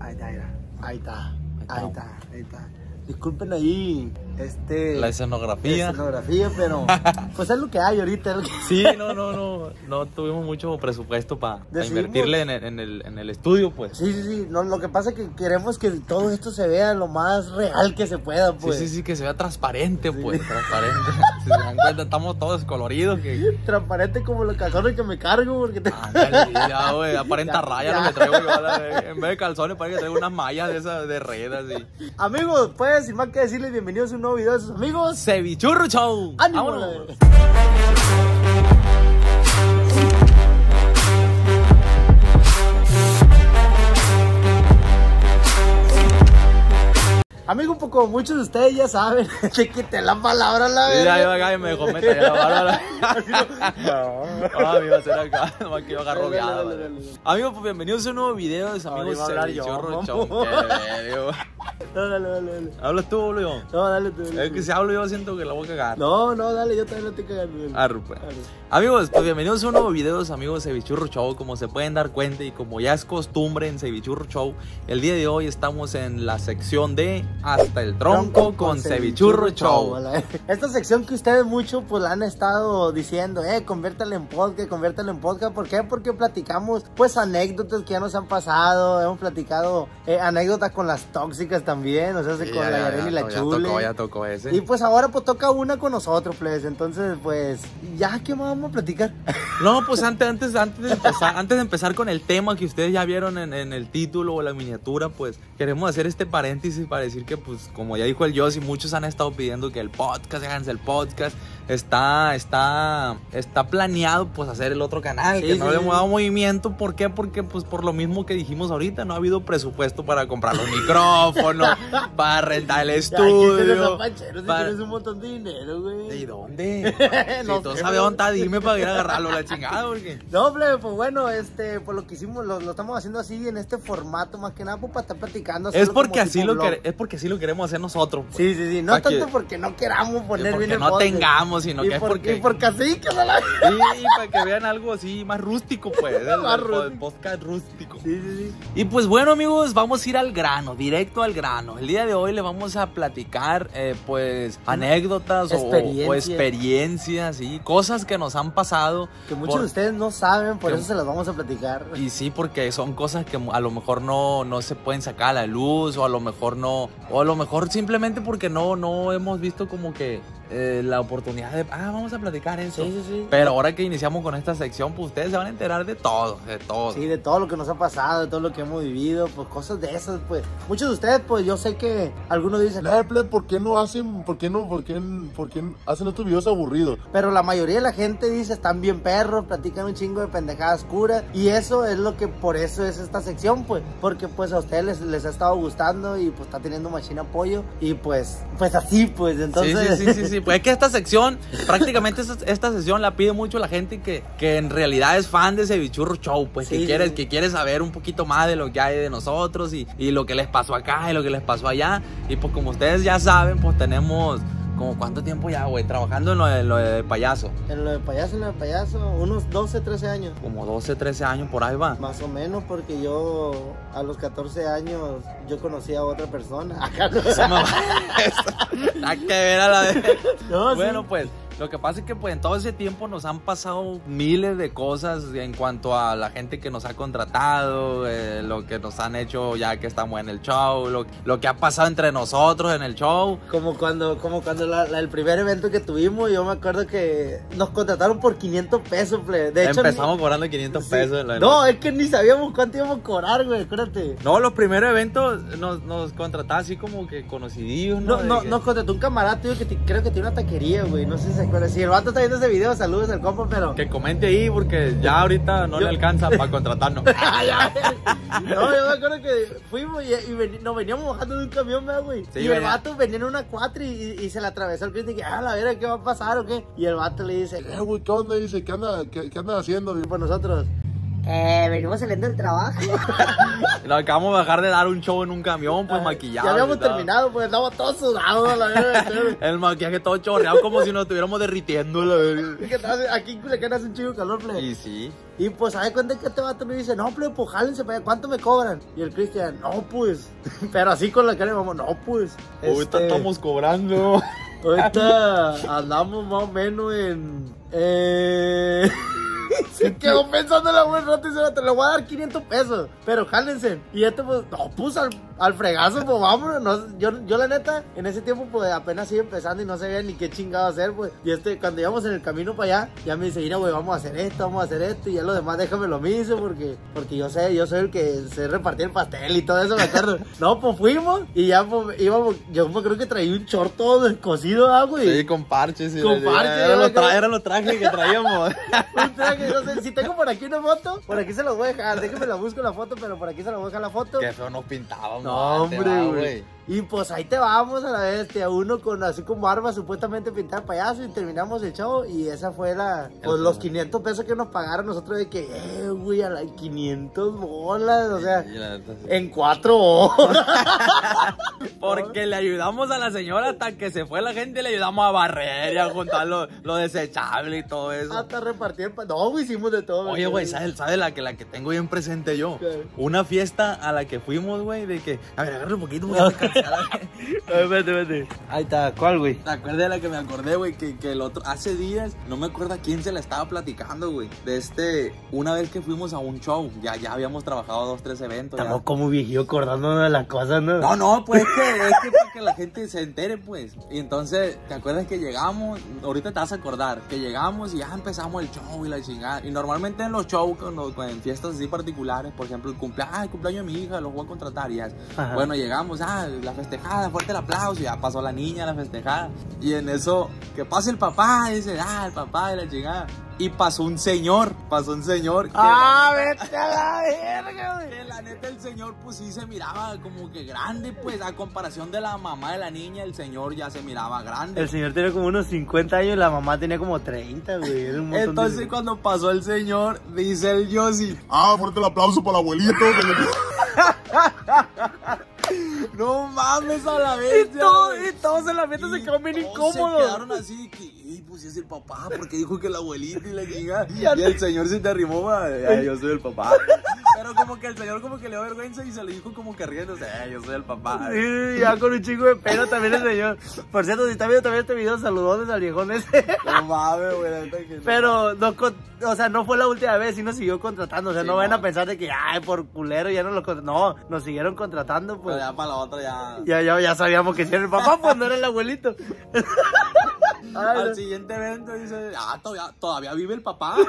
Ahí está, mira. Ahí está. Ahí está, ahí está. Disculpen ahí, este... La escenografía. La escenografía, pero... pues es lo que hay ahorita. que- Sí, no, no, no. No tuvimos mucho presupuesto para invertirle en el, en, el, en el estudio, pues. Sí, sí, sí. No, lo que pasa es que queremos que todo esto se vea lo más real que se pueda, Sí, pues. sí, sí, que se vea transparente, pues. Transparente. si se dan cuenta, estamos todos coloridos. Que... Transparente como los calzones que me cargo, porque te... Ándale, ya, güey, aparenta Ya, raya ya. lo que traigo yo. a la- En vez de calzones, parece que traigo unas mallas de esas de red, así. Amigos, pues, sin más que decirles, bienvenidos a un nuevo video de sus amigos. Cevichurro Show. ¡Ánimo! Vámonos. Amigos, pues, como muchos de ustedes ya saben, te quité la palabra la vez. ya iba acá y me dejó meter la barba. Ah, me iba a hacer acá, nomás que yo agarro Dale, dale, viada, dale, vale. dale, dale. Amigos, pues bienvenidos a un nuevo video de sus Ahora amigos iba a hablar yo, Cevichurro Show. No, dale, dale, dale. ¿Hablas tú o hablo yo? No, dale tú. dale Es tú. que si hablo yo siento que la voy a cagar. No, no, dale, yo también no estoy cagando. pues. Amigos, pues bienvenidos a un nuevo video de amigos Cevichurro Show. Como se pueden dar cuenta y como ya es costumbre en Cevichurro Show, el día de hoy estamos en la sección de Hasta el Tronco con Cevichurro Show. la vez. Esta sección que ustedes mucho pues la han estado diciendo, eh, conviértala en podcast, conviértala en podcast. ¿Por qué? Porque platicamos pues anécdotas que ya nos han pasado, hemos platicado eh, anécdotas con las tóxicas también, o sea, Sí, con ya, la ya, Yaren y la ya, Chule. Ya tocó, ya tocó ese. Y pues ahora pues toca una con nosotros, pues. Entonces, pues, ya que vamos a platicar. No, pues antes, antes, antes, de empezar, antes de empezar con el tema que ustedes ya vieron en, en el título o la miniatura, pues queremos hacer este paréntesis para decir que, pues, como ya dijo el Yossi, muchos han estado pidiendo que el podcast, háganse el podcast. Está, está, está planeado, pues, hacer el otro canal, Sí, que sí, no le hemos dado movimiento. ¿Por qué? Porque, pues, por lo mismo que dijimos ahorita, no ha habido presupuesto para comprar los micrófonos, para rentar el Ya, aquí tienes estudio. para- tienes un montón de dinero, güey. ¿Y dónde? No si tú sabes dónde está, dime para ir a agarrarlo la chingada, porque... No, plebe, pues bueno, este, por lo que hicimos, lo, lo estamos haciendo así en este formato, más que nada, pues para estar platicando. Es porque así lo quere- es porque así lo queremos hacer nosotros. pues. Sí, sí, sí. No tanto que- porque no queramos poner porque bien el no tengamos, sino Y que es por- porque- Y porque así que se la... Sí, para que vean algo así más rústico, pues. El, Más el rústico. podcast rústico. Sí, sí, sí. Y pues bueno, amigos, vamos a ir al grano, directo al grano. El día de hoy le vamos a platicar, eh, pues, anécdotas o- o, Experiencias. sí, cosas que nos han pasado. Que muchos por- de ustedes no saben, por que- eso se las vamos a platicar. Y sí, porque son cosas que a lo mejor no, no se pueden sacar a la luz, o a lo mejor no, o a lo mejor simplemente porque no, no hemos visto como que eh, la oportunidad de, ah, vamos a platicar eso. Sí, sí, sí. Pero ahora que iniciamos con esta sección, pues ustedes se van a enterar de todo, de todo. Sí, de todo lo que nos ha pasado, de todo lo que hemos vivido, pues cosas de esas, pues. Muchos de ustedes, pues yo sé que algunos dicen, plebe, ¿por qué no hacen, por qué no, por qué, por qué hacen estos videos aburridos? Pero la mayoría de la gente dice, están bien perros, platican un chingo de pendejadas curas. Y eso es lo que, por eso es esta sección, pues. Porque pues a ustedes les, les ha estado gustando y pues está teniendo machina apoyo. Y pues, pues así, pues. Entonces, Sí, sí, sí, sí, sí. Pues es que esta sección, prácticamente esta, esta sesión la pide mucho la gente que, que en realidad es fan de Cevichurro Show, pues Sí, que, quiere, sí. que quiere saber un poquito más de lo que hay de nosotros y, y lo que les pasó acá y lo que les pasó allá. Y pues como ustedes ya saben, pues tenemos como cuánto tiempo ya, güey, trabajando en lo de, lo de payaso. en lo de payaso, en lo de payaso, unos 12, 13 años. Como 12, 13 años por ahí va. Más o menos, porque yo a los 14 años yo conocí a otra persona. Acá no. Esa mamá- Nada que ver a la vez. No, sí. bueno, pues lo que pasa es que pues en todo ese tiempo nos han pasado miles de cosas en cuanto a la gente que nos ha contratado, eh, lo que nos han hecho ya que estamos en el show, lo, lo que ha pasado entre nosotros en el show. Como cuando, como cuando la- la- el primer evento que tuvimos, yo me acuerdo que nos contrataron por 500 pesos, ple. De hecho, Empezamos ni- cobrando 500 sí. pesos. la- No, es que ni sabíamos cuánto íbamos a cobrar, güey, acuérdate. No, los primeros eventos nos, nos contrataba así como que conocidillos, ¿no? No, no, que- nos contrató un camarada, tío, que creo que tiene una taquería, güey. No sé si acuerda. Si el vato está viendo ese video, saludos al compa, pero. Que comente ahí porque ya ahorita no Yo- le alcanza para contratarnos. Ah, no, yo me acuerdo que fuimos y, nos veníamos bajando de un camión, ¿verdad, güey. Sí, y el venía- vato venía en una cuatro y, se le atravesó el cliente y que, ah, la vera, ¿qué va a pasar o qué? Y el vato le dice, Eh, güey, ¿qué onda? Dice, ¿qué anda, qué, qué anda haciendo? por nosotros, Eh, venimos saliendo del trabajo. Lo acabamos de bajar de dar un show en un camión, pues maquillado. Ya habíamos terminado, pues estamos todos sudados la. El maquillaje todo chorreado como si nos estuviéramos derritiendo. La. Es Aquí en Culiacán hace un chido calor, plebe. y sí. Y pues, ¿sabes cuenta que este vato me dice? No, plebe, pues jálense para allá. ¿Cuánto me cobran? Y el Cristian, no, pues. Pero así con la cara mamá, no, pues. Ahorita este, estamos cobrando. Ahorita andamos más o menos en. Eh... Se quedó pensando la buen rato y se te lo voy a dar 500 pesos. Pero jálense. Y este, pues, no, pues al, al fregazo, pues vámonos. No, yo, yo, la neta, en ese tiempo, pues apenas iba empezando y no sabía ni qué chingado hacer, pues. Y este, cuando íbamos en el camino para allá, ya me dice, mira, güey, vamos a hacer esto, vamos a hacer esto. Y ya lo demás, déjame lo mismo, porque, porque yo sé, yo soy el que sé repartir el pastel y todo eso, me acuerdo. no, pues fuimos y ya, pues, íbamos. Yo creo que traía un short todo descosido, ah, güey. Sí, con parches. y Con parches, Era yo los, me acuerdo. tra- eran los trajes que traíamos. Un traje, no sé, si tengo por aquí una foto, por aquí se los voy a dejar. Déjenme la busco la foto, pero por aquí se la voy a dejar la foto. Qué feo nos pintábamos. No, hombre, güey. Y pues ahí te vamos a la bestia. Uno con así con barba supuestamente pintada payaso y terminamos el show. Y esa fue la. Pues los 500 pesos que nos pagaron nosotros de que, eh, güey, a las 500 bolas. O sea, Y en cuatro horas. Porque le ayudamos a la señora hasta que se fue la gente, le ayudamos a barrer y a juntar lo, lo desechable y todo eso. Hasta repartir No, güey, hicimos de todo. Oye, güey, ¿sabes, sabes la, que, la que tengo bien presente yo? ¿Qué? Una fiesta a la que fuimos, güey, de que... A ver, agarra un poquito, güey. Espérate, espérate. Ahí está, ¿cuál, güey? ¿Te acuerdas de la que me acordé, güey? Que, que el otro... Hace días, no me acuerdo a quién se la estaba platicando, güey. De este... Una vez que fuimos a un show, ya, ya habíamos trabajado dos, tres eventos. ya. Estamos como viejillo acordándonos de las cosas, ¿no? No, no, pues es que, es que para que la gente se entere, pues. Y entonces, ¿te acuerdas que llegamos? Ahorita te vas a acordar, que llegamos y ya empezamos el show y la chingada. Y normalmente en los shows, cuando, cuando en fiestas así particulares, por ejemplo, el cumpleaños, ah, el cumpleaños de mi hija, los voy a contratar y ya. Ajá. Bueno, llegamos, ah, la festejada, fuerte el aplauso, y ya pasó la niña, la festejada. Y en eso, que pase el papá, dice, ah, el papá y la chingada. Y pasó un señor, pasó un señor. que- ¡Ah, vete a la verga, güey! que la neta el señor pues sí se miraba como que grande pues a comparación de la mamá de la niña el señor ya se miraba grande. El señor tenía como unos 50 años y la mamá tenía como 30, güey. Era un montón Entonces de... cuando pasó el señor dice el Yossi, Ah, fuerte el aplauso para el abuelito. no mames a la vez. Y, todo- y todos en la fiesta se quedaron bien Se incómodos. quedaron así que, "Ey, pues es el papá, porque dijo que el abuelito y la chica. Y el señor se te arrimó, "Ay, yo soy el papá. Pero como que el señor como que le dio vergüenza y se lo dijo como que riéndose, "Ay, yo soy el papá. Sí, ya con un chingo de pelo también el señor. Por cierto, si está viendo también este video, saludones al viejón ese. No mames, güey. Pero, no, o sea, no fue la última vez, sí nos siguió contratando. O sea, Sí, no no. a pensar de que, ay, por culero ya no lo. No, nos siguieron contratando, Pero pues. ya para la otra ya. Ya, ya, ya sabíamos que si era el papá, pues no era el abuelito. Ay, Al siguiente evento dice, ah, todavía, todavía vive el papá.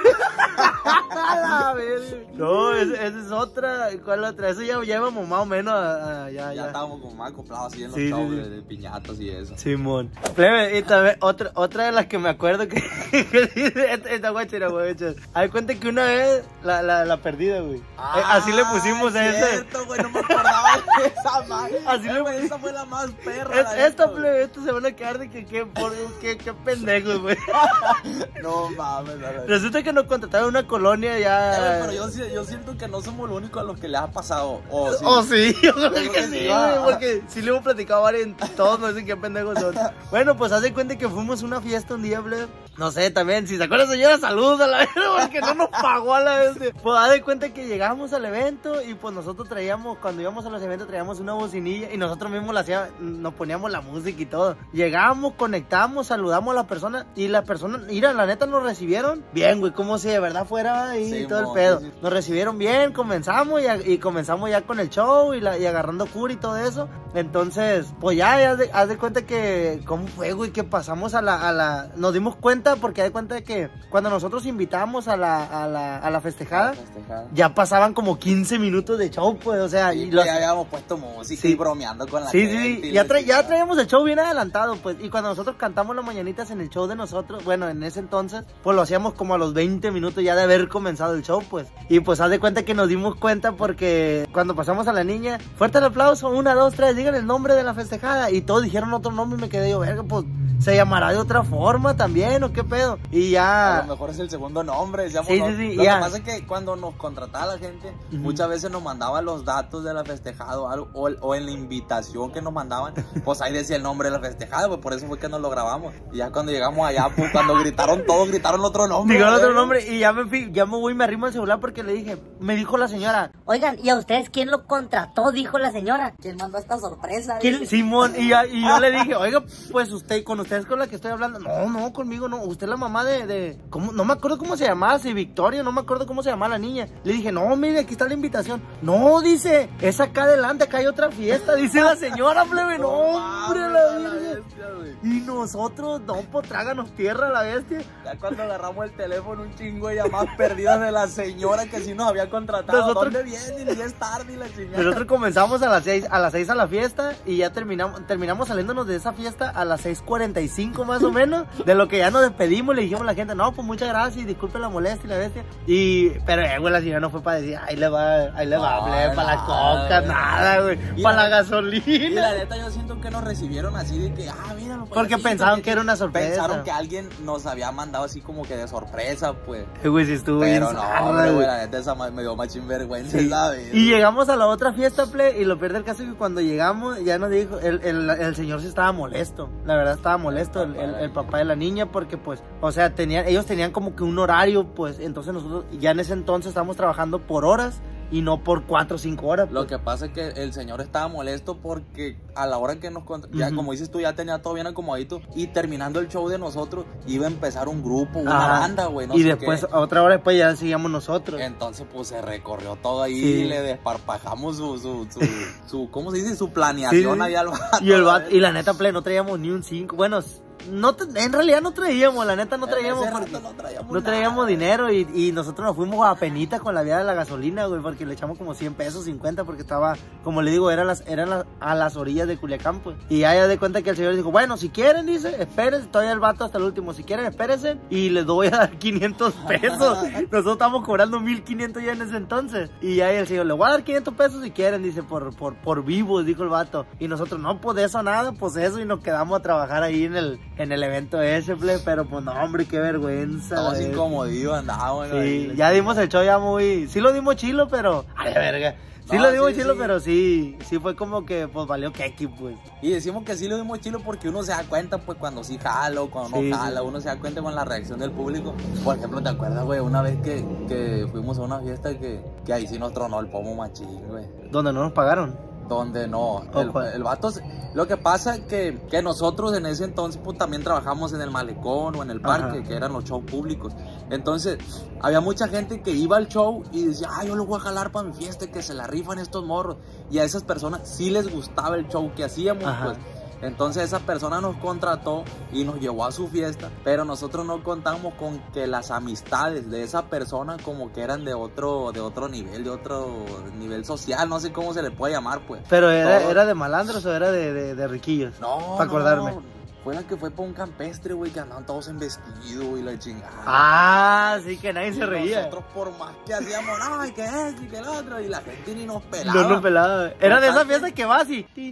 No, esa esa es otra. ¿Cuál otra? Eso ya llevamos más o menos a, a- ya, ya ya. estábamos como más acoplados así en los Sí, sí, shows sí. De, de piñatas y eso. Simón. Plebe, y también otra, otra de las que me acuerdo que, que esta, guachera, güey. Hay cuenta que una vez la, la, la perdida, güey. Eh, así le pusimos a ese. Ah, Cierto, güey, no me acordaba de esa madre. Así le- Esa fue la más perra. Es- esta plebe, esta se van a quedar de que qué por qué, qué pendejos, güey. No mames, la. Resulta que nos contrataron una colonia Eh, ya. Pero yo, yo siento que no somos los únicos a los que les ha pasado. Oh, sí. Oh, sí, yo creo que que sí, güey, porque sí le hemos platicado a varios, todos nos dicen qué pendejos son. Bueno, pues haz de cuenta que fuimos a una fiesta un día, plebe. No sé, también, si se acuerdan, señora, saludos a la vez, porque no nos pagó a la vez. Pues haz de cuenta que llegamos al evento y pues nosotros traíamos, cuando íbamos a los eventos, traíamos una bocinilla y nosotros mismos la hacíamos, nos poníamos la música y todo. Llegamos, conectamos, saludamos a la persona y las personas, mira, la neta nos recibieron bien, güey, como si de verdad fuera ahí Sí, todo el mo, pedo. sí, sí. Nos recibieron bien, comenzamos y, y comenzamos ya con el show y, la- y agarrando cura y todo eso. Entonces, pues ya, ya haz de, haz de cuenta que, ¿cómo fue, güey? Que pasamos a la, a la, nos dimos cuenta porque de cuenta de que cuando nosotros invitamos a la, a la, a la festejada, Festejada. ya pasaban como 15 minutos de show, pues, o sea, Y y los- ya habíamos puesto música Sí. y bromeando con la Sí, gente. sí, ya, la tra- ya traíamos el show bien adelantado, pues. Y cuando nosotros cantamos las mañanitas en el show de nosotros, bueno, en ese entonces, pues lo hacíamos como a los 20 minutos ya de haber comenzado el show, pues. Y pues haz de cuenta que nos dimos cuenta porque cuando pasamos a la niña, fuerte el aplauso, una, dos, tres, digan el nombre de la festejada. Y todos dijeron otro nombre y me quedé yo, verga, pues se llamará de otra forma también o qué pedo. Y A ya... lo mejor es el segundo nombre, decíamos, Sí, sí, sí, Lo ya. que pasa es que cuando nos contrataba la gente, Ujú. muchas veces nos mandaban los datos de la festejada o algo, o, o en la invitación que nos mandaban, pues ahí decía el nombre de la festejada, pues por eso fue que nos lo grabamos. Y ya cuando llegamos allá, pues cuando gritaron todos, gritaron otro nombre. El otro nombre y ya me fui, ya me voy y me arrimo al celular porque le dije, me dijo la señora, Oigan, ¿y a ustedes quién lo contrató? Dijo la señora. ¿Quién mandó esta sorpresa? ¿Quién- Simón, y, ya- y yo le dije, oiga, pues usted, con usted es con la que estoy hablando. No, no, conmigo no. Usted es la mamá de, de ¿cómo? no me acuerdo cómo se llamaba, si Victoria, no me acuerdo cómo se llamaba la niña. Le dije, no, mire, aquí está la invitación. No, dice, es acá adelante, acá hay otra fiesta, dice la señora, plebe. No, hombre, la virgen. Y nosotros, no, pues tráganos tierra la bestia. Ya cuando agarramos el teléfono, un chingo de llamadas perdidas de la señora que sí nos había contratado. Nosotros- ¿Dónde viene? Y es tarde y la chingada. Nosotros comenzamos a las 6 a las 6 a la fiesta y ya terminamos terminamos saliéndonos de esa fiesta a las 6:45 más o menos, de lo que ya nos despedimos, le dijimos a la gente, "No, pues muchas gracias, y disculpe la molestia y la bestia." Y pero eh, güey, la señora no fue para decir, "Ahí le va, ahí le va, No, para la coca, güey. nada, güey, para la la- Y gasolina." la neta yo siento que nos recibieron así de que, ah, míralo. Porque pensaban que era una sorpresa. Pensaron que alguien nos había mandado así como que de sorpresa, pues. Eh, güey, sí estuvo bien Pero no, güey. la neta esa me dio machín vergüenza. ¿sabes? Y llegamos a la otra fiesta, play, y lo peor del caso es que cuando llegamos, ya nos dijo, el, el, el señor sí estaba molesto, la verdad estaba molesto, el, el- el papá de la niña, porque pues, o sea, tenían, ellos tenían como que un horario, pues, entonces nosotros ya en ese entonces estábamos trabajando por horas y no por cuatro o cinco horas. Lo pues. que pasa es que el señor estaba molesto porque a la hora que nos ya como dices tú ya tenía todo bien acomodadito y terminando el show de nosotros iba a empezar un grupo, una Ajá. banda, güey, no y sé después, qué. a otra hora después ya seguíamos nosotros. Entonces pues se recorrió todo ahí Sí. y le desparpajamos su, su, su, su- ¿cómo se dice? Su planeación Sí, ahí al vato. Y el vato- y la neta, play, no traíamos ni un cinco, bueno, no te- en realidad no traíamos, la neta no traíamos porque- no traíamos No traíamos nada. dinero y, y nosotros nos fuimos a penita con la vía de la gasolina, güey, porque le echamos como 100 pesos, 50, porque estaba, como le digo, eran las, eran las, a las orillas de Culiacán, pues. Y ya de cuenta que el señor dijo, bueno, si quieren, dice, espérense, todavía el vato hasta el último, si quieren, espérense, y les voy a dar 500 pesos. Nosotros estamos cobrando 1500 ya en ese entonces. Y ya el señor, le voy a dar 500 pesos si quieren, dice, por, por, por vivos, dijo el vato. Y nosotros, no, pues de eso nada, pues eso, y nos quedamos a trabajar ahí en el, en el evento ese, ple, pero pues no, hombre, qué vergüenza. la Todos incomodidos andábamos. Sí, ya dimos el show ya muy... Sí lo dimos chilo, pero... Ay, verga. Sí No, lo dimos sí, chilo, sí. pero sí, sí fue como que, pues, valió keki, pues. Y decimos que sí lo dimos chilo porque uno se da cuenta, pues, cuando sí jala o cuando Sí, no jala, uno se da cuenta con la reacción del público. Por ejemplo, ¿te acuerdas, güey? Una vez que, que fuimos a una fiesta que, que ahí sí nos tronó el pomo machín, güey. Donde no nos pagaron. Donde no, ¿O el, vato, lo que pasa es que, que nosotros en ese entonces pues también trabajamos en el malecón o en el parque, Ajá. que eran los shows públicos. Entonces, había mucha gente que iba al show y decía, ah, yo lo voy a jalar para mi fiesta, que se la rifan estos morros. Y a esas personas sí les gustaba el show que hacíamos, Ajá. pues. Entonces esa persona nos contrató y nos llevó a su fiesta, pero nosotros no contamos con que las amistades de esa persona como que eran de otro, de otro nivel, de otro nivel social, no sé cómo se le puede llamar, pues. Pero era, era de malandros o era de, de, de riquillos. No, Pa' acordarme. no, Fue la que fue para un campestre, güey, que andaban todos en vestido y la chingada. Ah, sí, que nadie Y se reía. Nosotros por más que hacíamos, no, y que esto y que el otro, y la gente ni nos pelaba. No nos pelaba. Era de esa Total, fiesta que vas y... Y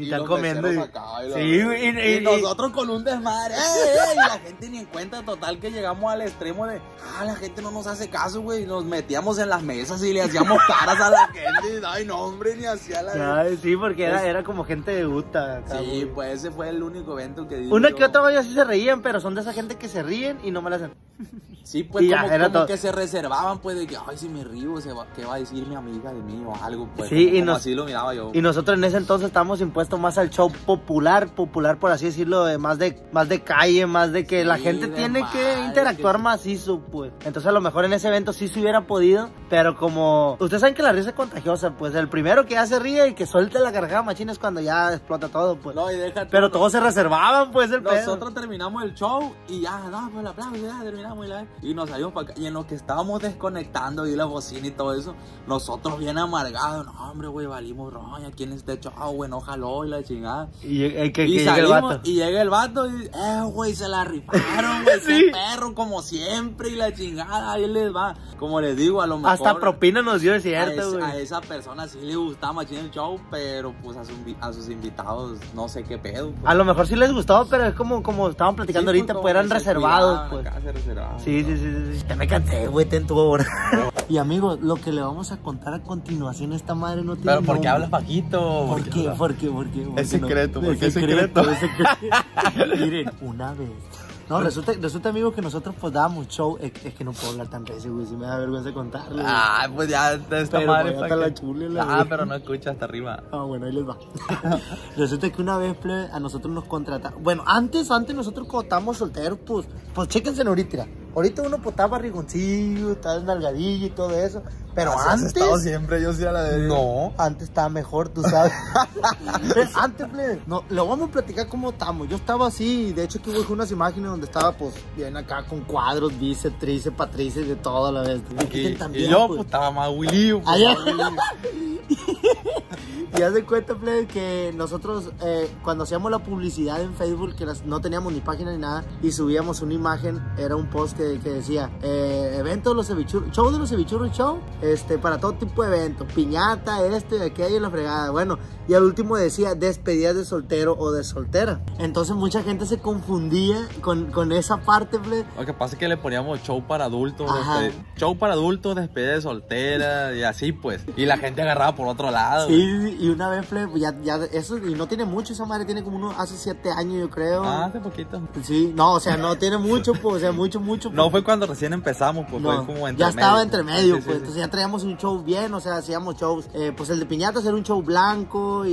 Y están comiendo. y- meseros acá, y la- Sí, güey, y- y, y- y- nosotros con un desmadre, y la gente ni en cuenta, total que llegamos al extremo de, ah, la gente no nos hace caso, güey, nos metíamos en las mesas y le hacíamos caras a la gente, y, ay, no, hombre, ni hacía la... Ay, sí, porque era, Es- era como gente de gusta. acá, Sí, güey. Pues ese fue el único evento que. Una yo. que otra vez sí se reían, pero son de esa gente que se ríen y no me la hacen. Sí, pues ya, como, era como que se reservaban, pues, de que, ay, si me río, se va, ¿qué va a decir mi amiga de mí o algo? Pues, Sí, como, y nos- así lo miraba yo. Y nosotros en ese entonces estábamos impuestos más al show popular, popular por así decirlo, de más de más de calle, más de que la Sí, gente de tiene más, que interactuar que- macizo, pues. Entonces a lo mejor en ese evento sí se hubiera podido, pero como ustedes saben que la risa es contagiosa, pues el primero que ya se ríe y que suelte la cargada machina es cuando ya explota todo, pues. No, y deja pero todos se reservaban, pues el pedo. Nosotros terminamos el show y ya, no, pues el aplauso, ya terminamos. y, la- y nos salimos para acá. Y en lo que estábamos desconectando y la bocina y todo eso, nosotros bien amargados, no, hombre, güey, valimos roña, ¿quién es este chavo, güey? No jaló y la chingada. Y eh, que, que Y llega el salimos, vato. y llega el vato y, eh, güey, se la rifaron, güey, qué perro, como siempre, y la chingada, ahí les va. Como les digo, a lo mejor. Hasta propina nos dio, es cierto, esa- a güey. esa persona sí le gustaba machín el show, pero pues a, invi- a sus invitados no sé qué pedo. pues. A lo mejor sí les gustó, pero es como, como estaban platicando Sí, ahorita, pues eran se reservados, pues. Sí, sí, sí, sí. Ya me cansé, güey, ten tu hora. y amigos, lo que le vamos a contar a continuación, esta madre no tiene Pero ¿por qué nombre. hablas bajito? ¿Por qué ¿Por qué? ¿Por qué? ¿Por Es secreto, porque es secreto. es secreto. Miren, una vez. No, resulta, resulta, amigo, que nosotros pues dábamos show. Es, es que no puedo hablar tan recio, güey. Si me da vergüenza contarlo. Ah, pues ya esta Pero, madre está la Ah, güey. pero no escucha hasta arriba. Ah, bueno, ahí les va. Resulta que una vez, plebe, a nosotros nos contrataron. Bueno, antes, antes nosotros cuando estábamos solteros, pues, pues chéquense ahorita. Ahorita uno pues, estaba barrigoncillo, estaba nalgadillo y todo eso. Pero Así has antes. estado siempre, yo sí a la de. No, antes estaba mejor, tú sabes. antes, plebe, no, lo vamos a platicar cómo estamos. Yo estaba así, de hecho aquí unas imágenes donde estaba pues bien acá con cuadros, bíceps, tríceps, patrices, de todo a la vez. Y, Y, y también, yo, pues. pues, estaba más Willy. Pues. Y haz de cuenta, plebe, que nosotros eh, cuando hacíamos la publicidad en Facebook, que las- no teníamos ni página ni nada, y subíamos una imagen, era un post que, que decía, eh, evento de los cevichurros, show de los cevichurros show, este, para todo tipo de eventos, piñata, este, aquello y la fregada, bueno, y al último decía, despedidas de soltero o de soltera. Entonces mucha gente se confundía con, con esa parte, plebe. Lo que pasa es que le poníamos show para adultos, despe- show para adultos, despedida de soltera y así pues. Y la gente agarraba por otro lado. Sí, y una vez, ya, ya, eso, y no tiene mucho, esa madre tiene como uno, hace siete años, yo creo. Ah, hace poquito. Sí, no, o sea, no tiene mucho, pues, o sea, mucho, mucho. No pues. fue cuando recién empezamos, pues No, fue como entre ya estaba medio. entre medio, Sí, sí, pues, sí. entonces ya traíamos un show bien, o sea, hacíamos shows, eh, pues el de piñatas era un show blanco y,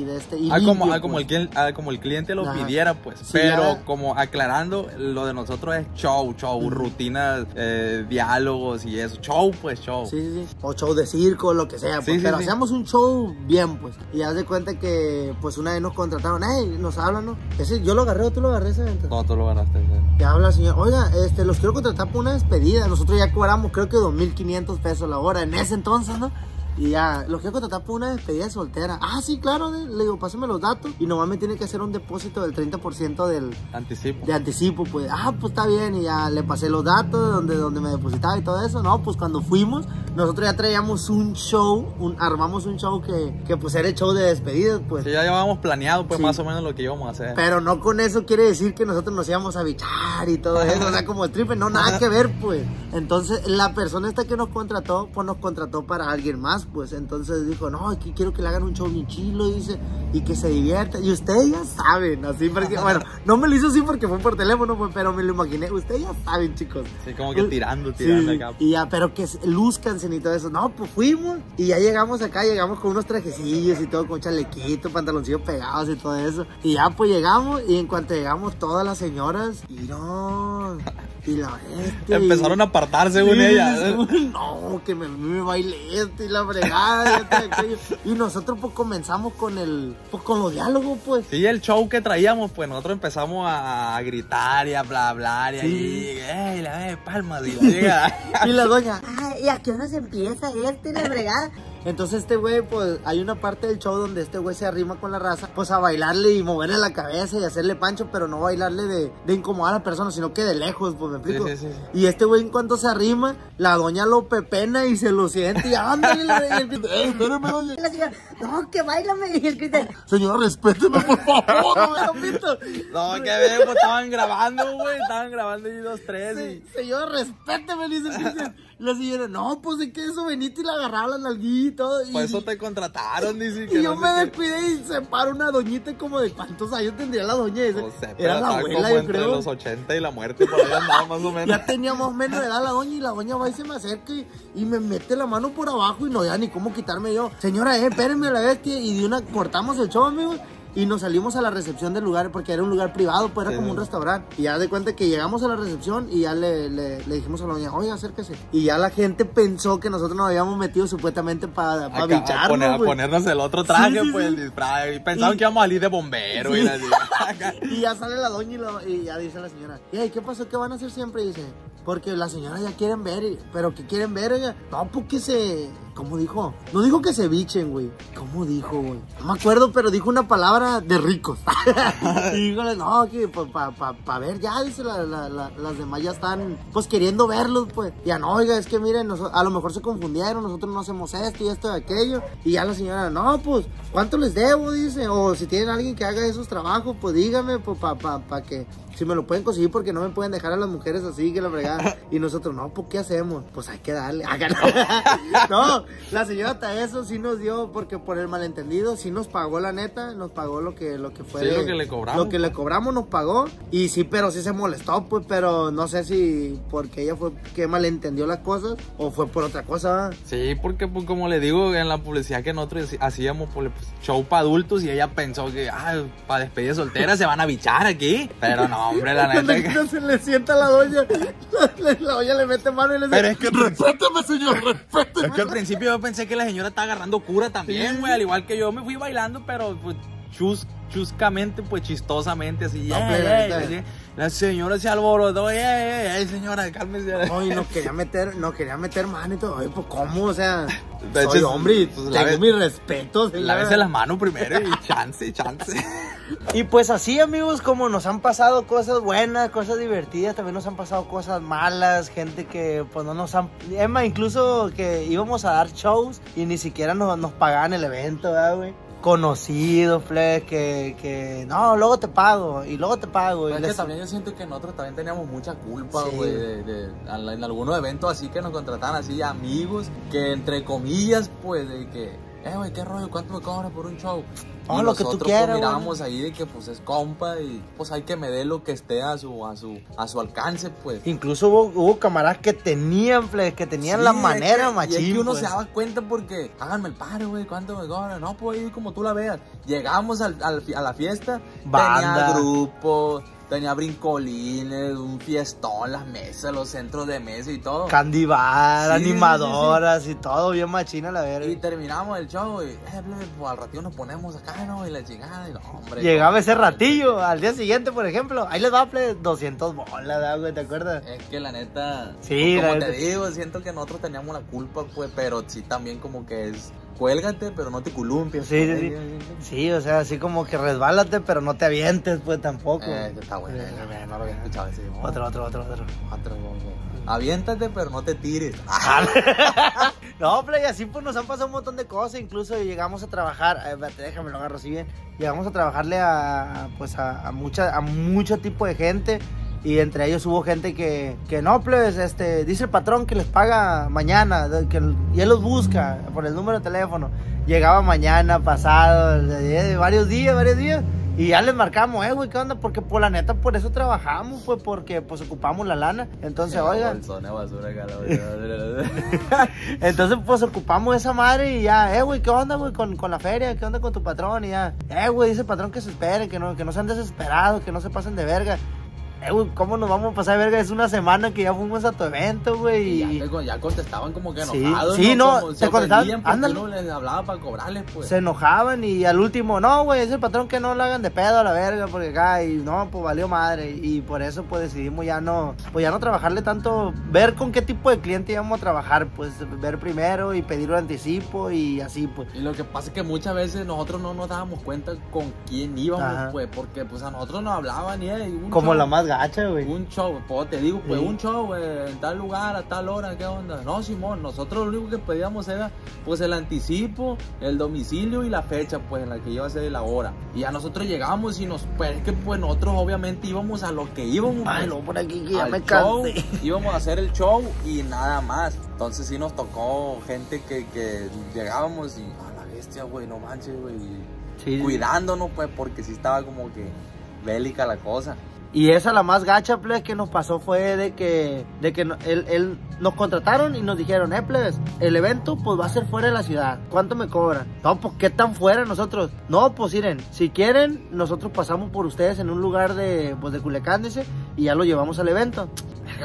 y de este, y Ah, como, ah, como, pues. el, clien- ah, como el cliente lo Ajá. pidiera, pues. Pero ya. como aclarando, lo de nosotros es show, show, rutinas, eh, diálogos y eso. Show, pues, show. Sí, sí, sí. O show de circo, lo que sea, pues. Pero hacíamos un show bien, pues. Y haz de cuenta que, pues, una vez nos contrataron, hey, nos hablan, ¿no? Ese, yo lo agarré o tú lo agarré ese evento. No, tú lo ganaste. sí. Y habla señor, oiga, este, los quiero contratar por una despedida. Nosotros ya cobramos, creo que 2.500 pesos la hora en ese entonces, ¿no? Y ya, los quiero contratar por una despedida soltera. Ah, sí, claro, le digo, pásame los datos. Y nomás me tiene que hacer un depósito del 30% del, Anticipo. de anticipo, pues, ah, pues está bien, y ya le pasé los datos de donde, donde me depositaba y todo eso, no, pues cuando fuimos, nosotros ya traíamos un show, un, armamos un show que, que pues era el show de despedidas, pues. Sí, ya llevábamos planeado, pues, Sí. más o menos lo que íbamos a hacer. Pero no con eso quiere decir que nosotros nos íbamos a bichar y todo eso, o sea, como stripper, no, nada que ver, pues. Entonces, la persona esta que nos contrató, pues nos contrató para alguien más, pues. Entonces dijo, no, aquí quiero que le hagan un show bien chilo, dice, y que se divierta. Y ustedes ya saben, así, porque, bueno, no me lo hizo así porque fue por teléfono, pues, pero me lo imaginé. Ustedes ya saben, chicos. Sí, como que tirando, Sí, tirando acá. Y ya, pero que se- luzcanse y todo eso. No, pues fuimos y ya llegamos acá, llegamos con unos trajecillos y todo, con chalequito, pantaloncillos pegados y todo eso. Y ya, pues llegamos y en cuanto llegamos, todas las señoras, y no, y la bestia. Empezaron a apartar según Sí, ella. No, que me, me bailé esto y la fregada. y esto y nosotros pues comenzamos con el, pues con los diálogos, pues. Sí, el show que traíamos, pues nosotros empezamos a gritar y a bla hablar y Sí. ahí, ¡ey, la eh, palmas! Y la llega. Y la doña, Ah, ¿y a qué hora se empieza este y la fregada? Entonces este güey, pues hay una parte del show donde este güey se arrima con la raza, pues a bailarle y moverle la cabeza y hacerle pancho, pero no bailarle de, de incomodar a la persona, sino que de lejos, pues me explico. Sí, sí, sí. Y este güey en cuanto se arrima, la doña lo pepena y se lo siente y ándale, y el- y ¡Ey, espérame, doña! Y la señora, no, que bailame. Y el Cristian, Señor, respéteme, por favor. ¡Oh, no me que ver, pues estaban grabando, güey. Estaban grabando y dos, tres. Y... Señor, respéteme, dice el. Y La señora, no, pues de que eso, Benito y la agarraba la nalguilla y todo. Y, Por eso te contrataron, dice y que yo no me descuidé y se para una doñita como de cuántos años tendría la doña esa. No sé, pero Era la abuela, como yo entre creo. los 80 y la muerte, por ahí andaba más o menos. Ya teníamos menos de edad la doña y la doña va y se me acerca y, y me mete la mano por abajo y no ya ni cómo quitarme yo. Señora, eh, espérenme a la bestia. Y de una cortamos el show, amigo. Y nos salimos a la recepción del lugar porque era un lugar privado, pues era Sí, como un restaurante. Y ya de cuenta que llegamos a la recepción y ya le, le, le dijimos a la doña, oye, acérquese. Y ya la gente pensó que nosotros nos habíamos metido supuestamente para Acá, a, bicharnos, poner- a ponernos el otro traje, Sí, sí, pues el disfraz. Y pensaban Y- que íbamos a salir de bombero y. Y ya sale la doña y, la- y ya dice la señora, "Ey, ¿qué pasó? ¿Qué van a hacer siempre? Y dice, porque la señora ya quieren ver, pero ¿qué quieren ver, oiga? No, porque se, ¿cómo dijo? No dijo que se bichen, güey. ¿Cómo dijo, güey? No me acuerdo, pero dijo una palabra de ricos. y dígole, no, que para pa, pa ver ya, dice, la- la- la- las demás ya están, pues queriendo verlos, pues. Ya no, oiga, es que miren, a lo mejor se confundieron, nosotros no hacemos esto y esto y aquello. Y ya la señora, no, pues, ¿cuánto les debo? Dice, o si tienen alguien que haga esos trabajos, pues dígame, pues, para pa, pa que si me lo pueden conseguir porque no me pueden dejar a las mujeres así que la fregada. Y nosotros, no, pues ¿qué hacemos? Pues hay que darle. no, la señora hasta eso sí nos dio, porque por el malentendido sí nos pagó la neta, nos pagó lo que, lo que fue. Sí, de- lo que le cobramos. Lo que le cobramos nos pagó. Y sí, pero sí se molestó, pues, pero no sé si porque ella fue que malentendió las cosas o fue por otra cosa. Sí, porque pues, como le digo en la publicidad que nosotros hacíamos pues, show para adultos y ella pensó que ah, para despedir soltera se van a bichar aquí. Pero no, hombre, la neta. que- No se le sienta la doña, la, la doña le mete mano y le dice, Pero es que, Respéteme, señor, respéteme. es que al principio yo pensé que la señora estaba agarrando cura también, güey. Al igual que yo me fui bailando, pero pues chus, chuscamente, pues chistosamente, así. No. La señora se alborotó, ey, ey, ey, señora, cálmese. No, y nos quería meter, nos quería meter mano y todo. Oye, pues, ¿cómo? O sea, soy hombre y pues, tengo mis respetos. Lávese las manos primero y chance, chance. Y pues así, amigos, como nos han pasado cosas buenas, cosas divertidas, también nos han pasado cosas malas, gente que pues no nos han... Emma, incluso que íbamos a dar shows y ni siquiera nos, nos pagaban el evento, ¿verdad, güey? Conocidos, flex, que, que no, luego te pago y luego te pago. y es que también yo siento que nosotros también teníamos mucha culpa, Sí. güey, de, de- en algunos eventos así que nos contrataban así amigos, que entre comillas, pues, de que, eh, güey, ¿qué rollo? ¿Cuánto me cobras por un show? Ah, y lo que tú nosotros quieras, pues, mirábamos ahí de que pues es compa y pues hay que medir lo que esté a su, a su, a su alcance, pues. Incluso hubo, hubo camaradas que tenían, que tenían Sí, la es manera, que- machín. Y es que uno pues. se daba cuenta porque, háganme el paro, güey, ¿cuánto me cobran? No, pues como tú la veas. Llegamos al- al a la fiesta, Banda. tenía grupo, tenía brincolines, un fiestón, las mesas, los centros de mesa y todo. Candy bar, Sí, sí, sí, animadoras y todo, bien machina la verga. Y terminamos el show y, eh, plebe, pues al ratito nos ponemos acá, ¿no? Y la chingada, y no, hombre. Llegaba ese no, ratillo, al día siguiente, por ejemplo, ahí les va, ple, 200 bolas, ¿verdad, güey? ¿Te acuerdas? Es que la neta, Sí, pues, como la te neta. digo, siento que nosotros teníamos la culpa, pues, pero sí también como que es, cuélgate, pero no te columpies. Sí, sí, sí. Sí, o sea, así como que resbálate, pero no te avientes, pues tampoco. Eh, está bueno, Eh, no lo había escuchado ese. Otro, otro, otro, otro. Otro, otro. Aviéntate, pero no te tires. No, play, así pues nos han pasado un montón de cosas. Incluso llegamos a trabajar, eh, déjame lo agarro así bien. Llegamos a trabajarle a, a, pues a, a mucha, a mucho tipo de gente. Y entre ellos hubo gente que, que no, pues, este, dice el patrón que les paga mañana, que, y él los busca por el número de teléfono. Llegaba mañana, pasado, varios días, varios días. Y ya les marcamos, eh, güey, ¿qué onda? Porque, por la neta, por eso trabajamos, pues, porque, pues, ocupamos la lana. Entonces, de basura entonces, pues ocupamos esa madre y ya, eh, güey, ¿qué onda, güey, con, con la feria? ¿Qué onda con tu patrón? Y ya, eh, güey, dice el patrón que se esperen, que no, que no sean desesperados, que no se pasen de verga. Eh, güey, ¿cómo nos vamos a pasar de verga? Es una semana que ya fuimos a tu evento, güey. Y ya, te- ya contestaban como que Sí, enojados. sí, no, Como te se contestaban, ándale. uno les hablaba para cobrarles, pues. se enojaban y al último, no, güey, es el patrón que no lo hagan de pedo a la verga, porque acá, y no, pues valió madre. Y por eso, pues decidimos ya no, pues ya no trabajarle tanto, ver con qué tipo de cliente íbamos a trabajar, pues ver primero y pedir un anticipo y así, pues. Y lo que pasa es que muchas veces nosotros no nos dábamos cuenta con quién íbamos, Ajá. pues, porque pues a nosotros nos hablaban y "Ey, un Como la más gacha, güey. Un show, pues te digo, pues Sí. un show, güey, en tal lugar, a tal hora, ¿qué onda? No, Simón, nosotros lo único que pedíamos era, pues, el anticipo, el domicilio y la fecha, pues, en la que iba a ser la hora. Y a nosotros llegamos y nos, pues, es que, pues, nosotros obviamente íbamos a lo que íbamos, Ay, pues, no, por aquí que ya al me show, cansé. íbamos a hacer el show y nada más. Entonces sí nos tocó gente que, que llegábamos y, a la bestia, güey, no manches, güey. Sí. Cuidándonos, pues, porque sí estaba como que bélica la cosa. Y esa la más gacha, plebes, que nos pasó fue de que, de que él, él- nos contrataron y nos dijeron, eh, plebes, el evento pues va a ser fuera de la ciudad. ¿Cuánto me cobran? No, pues qué tan fuera nosotros. No, pues miren, si quieren, nosotros pasamos por ustedes en un lugar de, pues de Culiacán, dice, y ya lo llevamos al evento.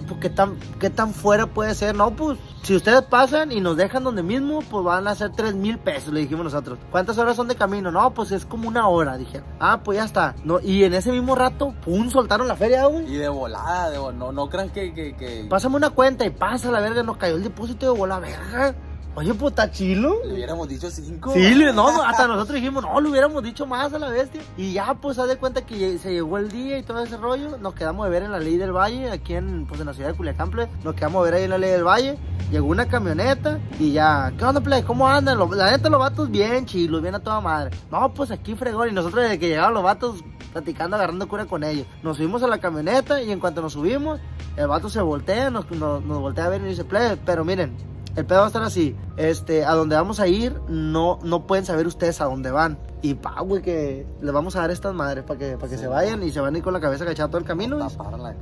Pues qué tan, qué tan fuera puede ser. No, pues, si ustedes pasan y nos dejan donde mismo, pues van a ser tres mil pesos, le dijimos nosotros. ¿Cuántas horas son de camino? No, pues es como una hora, dije. Ah, pues ya está. No, y en ese mismo rato, pum, soltaron la feria, güey. Y de volada, de vol- no, no crean que, que, que Pásame una cuenta y pasa la verga, nos cayó el depósito de bola verga. Oye, pues está chilo. le hubiéramos dicho cinco. Sí, le- no, hasta nosotros dijimos, no, le hubiéramos dicho más a la bestia. Y ya, pues, haz de cuenta que se llegó el día y todo ese rollo. Nos quedamos de ver en la Ley del Valle, aquí en, pues, en la ciudad de Culiacán, plebe. Nos quedamos a ver ahí en la Ley del Valle. Llegó una camioneta y ya, ¿qué onda, plebe? ¿Cómo andan? Lo- la neta, los vatos bien chilos, bien a toda madre. No, pues aquí fregón. Y nosotros desde que llegaron los vatos platicando, agarrando cura con ellos. Nos subimos a la camioneta y en cuanto nos subimos, el vato se voltea, nos, nos, nos voltea a ver y dice, plebe, pero miren, el pedo va a estar así. Este, a donde vamos a ir, no, no pueden saber ustedes a dónde van. Y pa, güey, que les vamos a dar estas madres para que, para que Sí. se vayan y se van a ir con la cabeza agachada todo el camino.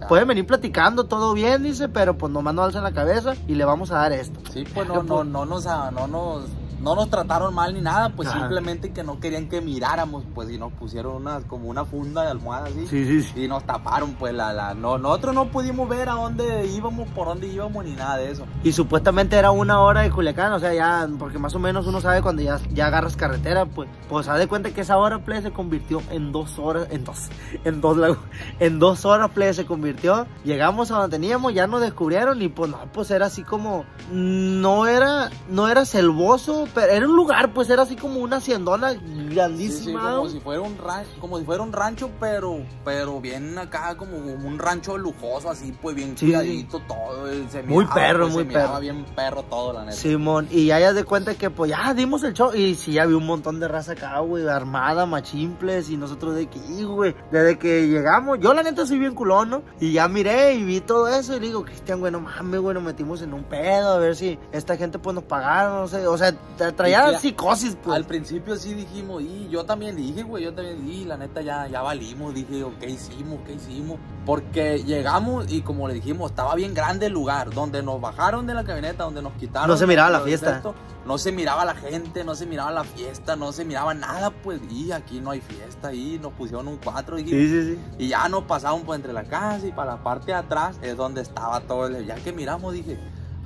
Pueden venir platicando, todo bien, dice, pero pues nomás no alzan la cabeza y le vamos a dar esto. Sí, pues no, no, no nos, no nos, no nos trataron mal ni nada, pues Ajá. simplemente que no querían que miráramos, pues y nos pusieron una, como una funda de almohada así. Sí, sí, sí. Y nos taparon, pues la, la, no, nosotros no pudimos ver a dónde íbamos, por dónde íbamos, ni nada de eso. Y supuestamente era una hora de Culiacán, o sea, ya, porque más o menos uno sabe cuando ya, ya agarras carretera, pues, pues haz de cuenta que esa hora, play, se convirtió en dos horas, en dos, en dos, en dos horas, play, se convirtió. Llegamos a donde teníamos, ya nos descubrieron y pues no, pues era así como, no era, no era selvoso, pero era un lugar, pues era así como una haciendona Sí, sí, grandísima. como si fuera un rancho, como si fuera un rancho, pero, pero bien acá, como un rancho lujoso, así, pues bien Sí, cuidadito todo. eh, se Muy miraba, perro, pues, muy se perro. bien perro todo, la neta. Simón, y ya ya de cuenta que pues ya dimos el show y sí, había un montón de raza acá, güey, armada, machimples y nosotros de que, güey, desde que llegamos, yo la neta soy bien culón, ¿no? Y ya miré y vi todo eso y le digo, Cristian, güey, no mames, güey, nos metimos en un pedo, a ver si esta gente pues nos pagaron, no sé, o sea, traía psicosis, pues. Al principio sí dijimos, y yo también dije, güey, yo también dije, la neta ya, ya valimos, dije, ¿qué hicimos? ¿Qué hicimos? Porque llegamos y como le dijimos, estaba bien grande el lugar, donde nos bajaron de la camioneta, donde nos quitaron. No se miraba la fiesta. esto, no se miraba la gente, no se miraba la fiesta, no se miraba nada, pues, y aquí no hay fiesta, y nos pusieron un cuatro, Sí, dijimos, sí, sí. y ya nos pasamos pues entre la casa y para la parte de atrás es donde estaba todo el... Ya que miramos dije,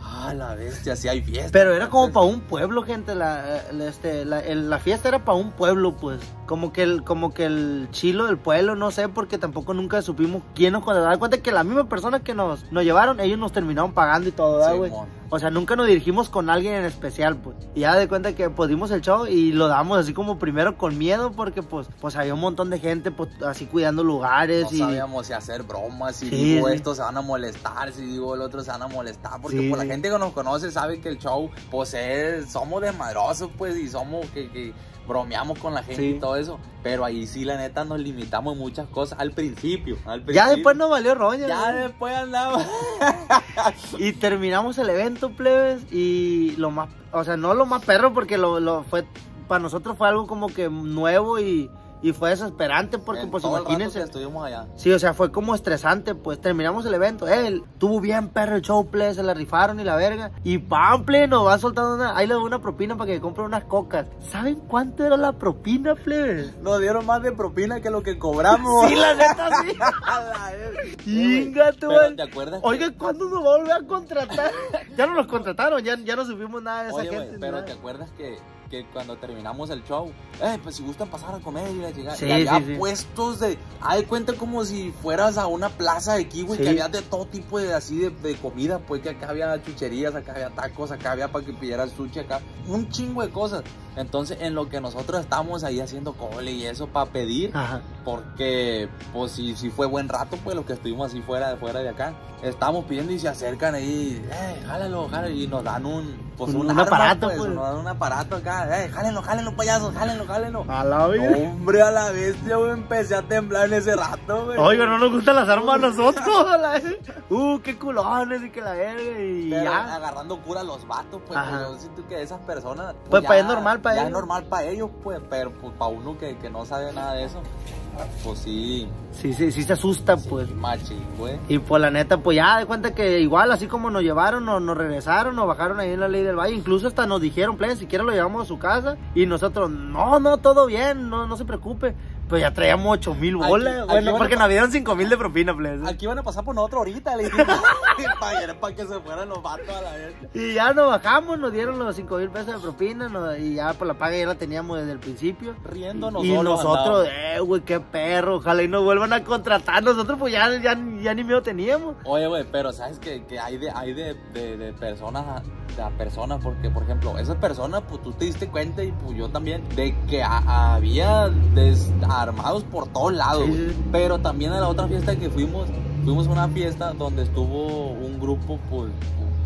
ah, la bestia, sí hay fiesta. Pero era como para un pueblo, gente. La, la- este, la, el- la fiesta era para un pueblo, pues. Como que el, como que el chilo del pueblo, no sé, porque tampoco nunca supimos quién nos cuando da cuenta que la misma persona que nos, nos llevaron, ellos nos terminaron pagando y todo, ¿verdad, güey? Simón. O sea, nunca nos dirigimos con alguien en especial, pues. Y ya de cuenta que pues dimos el show y lo damos así como primero con miedo, porque pues, pues había un montón de gente, pues, así cuidando lugares No y. sabíamos si hacer bromas, si Sí, digo sí. estos se van a molestar, si digo el otro se van a molestar, porque Sí, por sí. la gente que nos conoce sabe que el show, pues es, somos desmadrosos, pues, y somos que, que bromeamos con la gente Sí. y todo eso, pero ahí sí la neta nos limitamos en muchas cosas al principio, al principio. Ya después nos valió roña. Ya ¿no? después andamos. Y terminamos el evento, plebes, y lo más, o sea, no lo más perro porque lo, lo fue, para nosotros fue algo como que nuevo y, y fue desesperante porque En pues todo el rato imagínense. que estuvimos allá. Sí, o sea, fue como estresante, pues terminamos el evento, eh, tuvo bien perro el show, plebes, se la rifaron y la verga, y pample nos va soltando una, ahí le doy una propina para que compre unas cocas. ¿Saben cuánto era la propina, plebes? Nos dieron más de propina que lo que cobramos. Sí, la neta, sí. Chinga, tú. ¿te acuerdas que- Oiga, ¿cuándo nos va a volver a contratar? ya no nos contrataron, ya, ya no supimos nada de esa Oye, gente. ni pero nada. ¿te acuerdas que, que cuando terminamos el show, eh, pues si gustan pasar a comer y la llegada, Sí, y había sí, sí. puestos de, hay cuenta como si fueras a una plaza de aquí, güey, que había de todo tipo de así de, de comida, pues que acá había chucherías, acá había tacos, acá había para que pidieras sushi, acá, un chingo de cosas. Entonces, en lo que nosotros estábamos ahí haciendo cole y eso para pedir, Ajá. porque pues si, si fue buen rato pues los que estuvimos así fuera, fuera de acá estábamos pidiendo y se acercan ahí eh, jálalo, jálalo y nos dan un pues Un- un, un arma, aparato, pues, pues. nos dan un aparato acá eh, jálenlo, jálenlo payasos, jálenlo, jálenlo A la hombre a la bestia güey, empecé a temblar en ese rato güey Oiga, no nos gustan las armas a nosotros. uh, qué culones y que la verga y pero ya. agarrando cura a los vatos, pues, pues, yo siento que esas personas. Pues, ya- pa' ellos normal, pa' ya ellos. es normal para ellos, pues, pero pues, para uno que, que no sabe nada de eso, pues sí, Sí, sí, sí se asusta, pues. machín, güey. Y pues la neta, pues ya de cuenta que igual, así como nos llevaron, nos, nos regresaron, nos bajaron ahí en la ley del valle. Incluso hasta nos dijeron, plebe, si quiere lo llevamos a su casa. Y nosotros, no, no, todo bien, no, no se preocupe. Pues ya traíamos 8 mil bolas. aquí bueno, porque nos dieron 5 mil de propina, plebes. Aquí van a pasar por nosotros ahorita, le dijimos. para, que se fueran los vatos a la vez. Y ya nos bajamos, nos dieron los 5 mil pesos de propina nos- y ya por la paga ya la teníamos desde el principio. Riéndonos y solos nosotros, eh, güey, qué perro, ojalá y nos vuelvan a contratar. Nosotros pues ya, ya, ya ni miedo teníamos. Oye, güey, pero sabes que, que hay de, hay de, de, de personas a, porque por ejemplo, esas personas, pues tú te diste cuenta y pues yo también, de que a- había desarmados por todos lados, güey. Pero también a la otra fiesta que fuimos, fuimos a una fiesta donde estuvo un grupo, pues,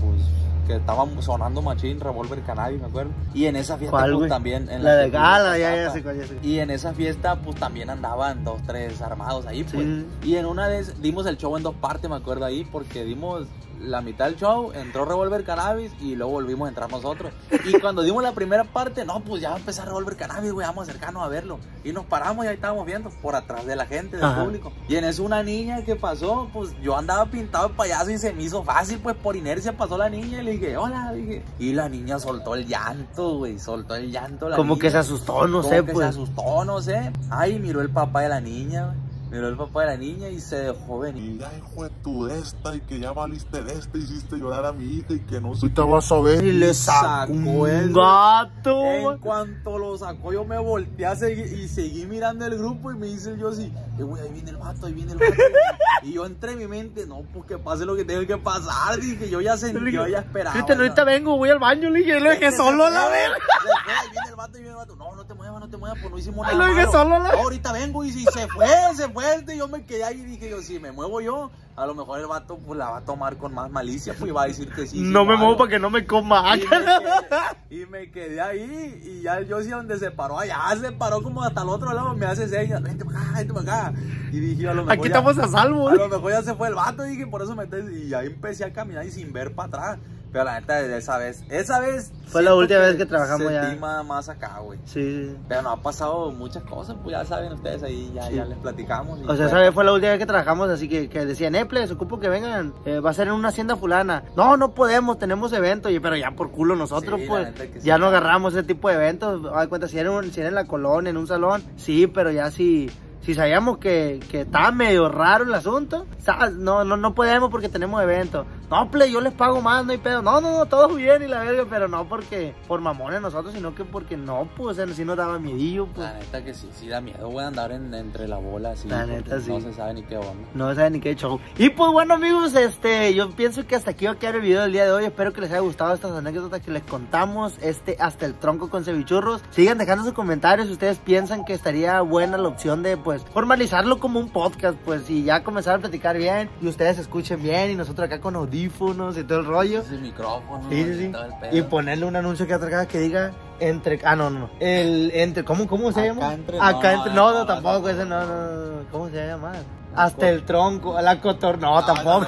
pues que estaba sonando Machín, Revolver Cannabis, me acuerdo. Y en esa fiesta, ¿Cuál, pues también. En La de Gala, ya, ya sé ya. Y en esa fiesta, pues también andaban dos, tres armados ahí, pues. Sí. Y en una vez dimos el show en dos partes, me acuerdo ahí, porque dimos la mitad del show, entró Revolver Cannabis y luego volvimos a entrar nosotros. Y cuando dimos la primera parte, no, pues ya va a empezar Revolver Cannabis, güey, vamos a acercarnos a verlo. Y nos paramos y ahí estábamos viendo por atrás de la gente, del Ajá. público. Y en eso una niña que pasó, pues yo andaba pintado de payaso y se me hizo fácil, pues por inercia pasó la niña y le dije, hola, dije. Y la niña soltó el llanto, güey, soltó el llanto. La Como niña. que se asustó, no Como sé, que pues. se asustó, no sé. Ay, miró el papá de la niña, güey. Miró el papá de la niña y se dejó venir. Y ya, hijo de tu de esta, y que ya valiste de esta, hiciste llorar a mi hija, y que no sé. Ahorita vas a ver. Y le sacó un gato. En cuanto lo sacó, yo me volteé a seguir y seguí mirando el grupo y me dice yo así, eh, güey, ahí viene el vato, ahí viene el vato. y yo entre mi mente, no, pues que pase lo que tenga que pasar, dije, yo ya sentí, yo ya esperaba. ¿no? ahorita vengo, voy al baño, le dije, lo dejé Este solo a la verga. ahí viene el vato, ahí viene el vato. No, no te muevas, no te muevas, pues no hicimos nada. lo dejé solo a la- No, ahorita vengo y si se fue, se fue. Este, yo me quedé ahí y dije yo, si me muevo yo, a lo mejor el vato pues la va a tomar con más malicia, pues y va a decir que sí. sí, No me malo. muevo para que no me coma. Y me, quedé, y me quedé ahí y ya yo sí donde se paró allá, se paró como hasta el otro lado, me hace señas, vente para acá, vente para acá. Y dije, a lo mejor Aquí ya- estamos a salvo. a lo mejor ya se fue el vato, dije, por eso me y ahí empecé a caminar y sin ver para atrás. Pero la neta, esa vez, esa vez. Fue la última vez que trabajamos sentí ya. Más, más acá, güey. Sí, sí. Pero no ha pasado muchas cosas, pues ya saben ustedes ahí, ya, Sí. ya les platicamos. y O sea, pues, esa vez fue la última vez que trabajamos, así que, que decían, eh, les ocupo que vengan, eh, va a ser en una hacienda fulana. No, no podemos, tenemos evento, y, pero ya por culo nosotros, Sí, pues, sí. ya no agarramos ese tipo de eventos. De cuenta, si era, un- si era en la colonia, en un salón, sí, pero ya si, si sabíamos que, que estaba medio raro el asunto, ¿sabes? no, no, no podemos porque tenemos evento. No, play, yo les pago más, no hay pedo. No, no, no, todo bien y la verga, pero no porque por mamones nosotros, sino que porque no, pues, o sea, sí nos daba miedillo, pues. La neta que sí, sí da miedo, güey, andar en, entre la bola así. La neta, sí. No se sabe ni qué onda. No saben ni qué show. Y pues bueno amigos, este, yo pienso que hasta aquí va a quedar el video del día de hoy. Espero que les haya gustado estas anécdotas que les contamos. Este, hasta el tronco con cevichurros. Sigan dejando sus comentarios si ustedes piensan que estaría buena la opción de pues formalizarlo como un podcast, pues y ya comenzar a platicar bien y ustedes escuchen bien y nosotros acá con audífonos y todo el rollo. Ese micrófono Sí, sí, y sí. todo el pedo. Y ponerle un anuncio que atrás que diga entre ah no no el entre cómo cómo se Acá llama entre- acá no, entre no, no, tampoco ese no no. cómo se llama hasta el tronco la cotor no tampoco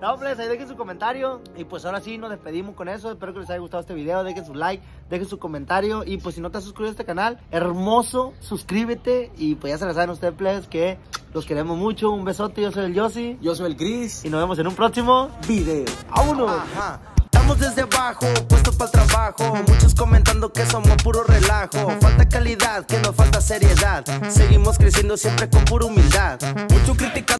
no pues ahí dejen su comentario y pues ahora sí nos despedimos con eso espero que les haya gustado este video dejen su like dejen su comentario y pues si no te has suscrito a este canal hermoso suscríbete y pues ya se la saben ustedes plebes que los queremos mucho un besote yo soy el Yossi Yo soy el Chris. y nos vemos en un próximo video vámonos Ajá. Estamos desde abajo, puestos para el trabajo. Muchos comentando que somos puro relajo. Falta calidad, que nos falta seriedad. Seguimos creciendo siempre con pura humildad. Mucho criticando.